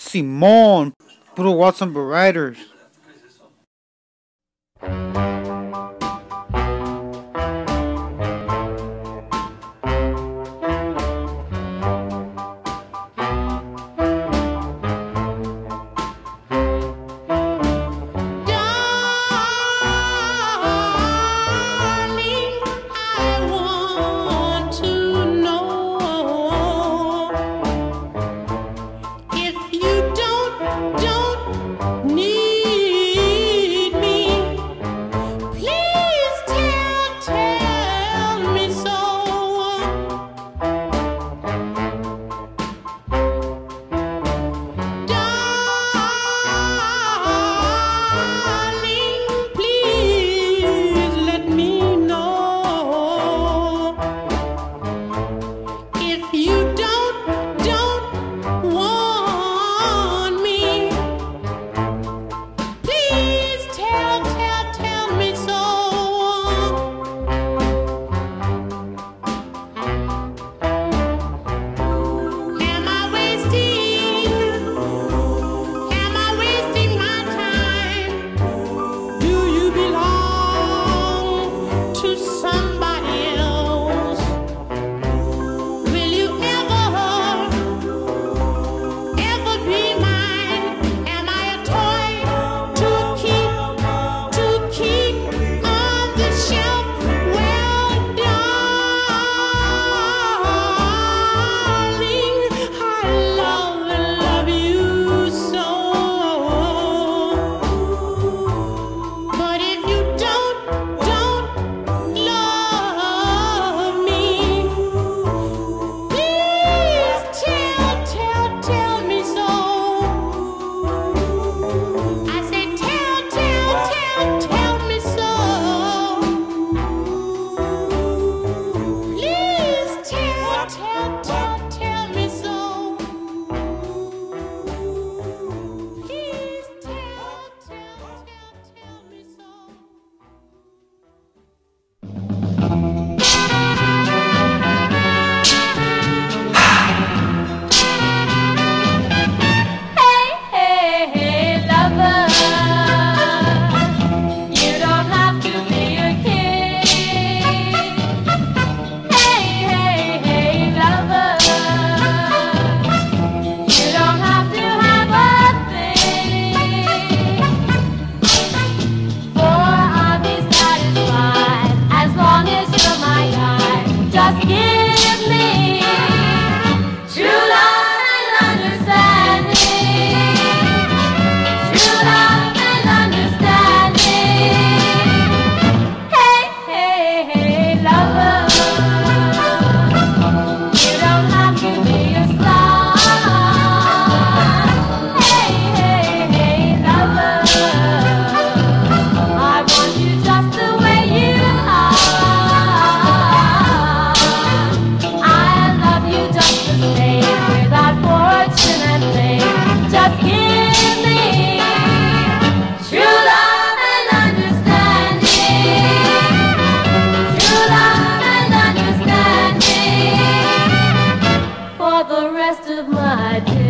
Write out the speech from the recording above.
Simón, puro Watson Riders. Day.